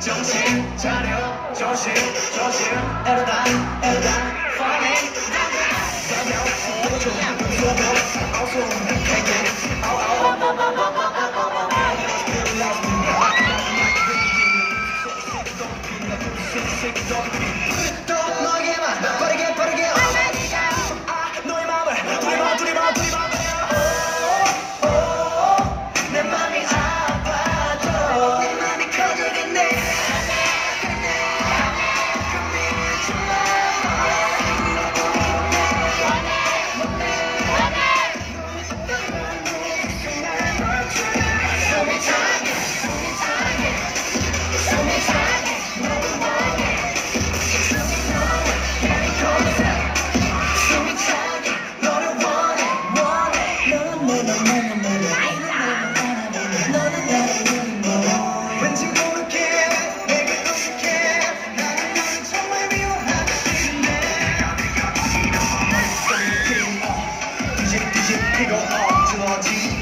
정신 차려 조심 조심 에르다 에르다 funny 또 너에게만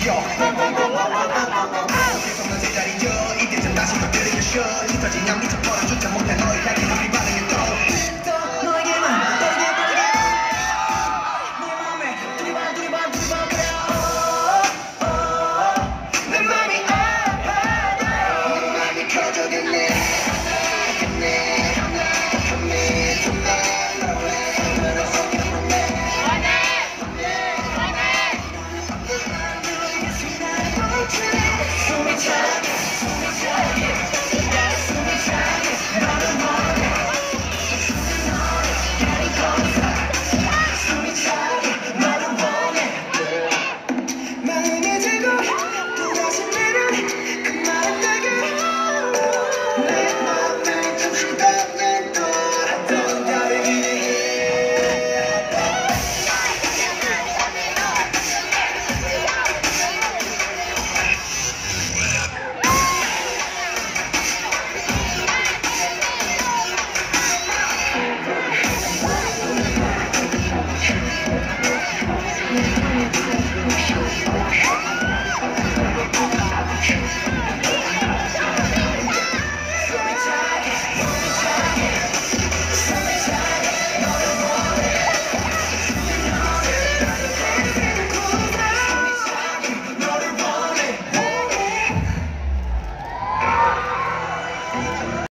요 계속 넌 제자리죠 이때쯤 다시 또 들으셔 잊어진 향기 좀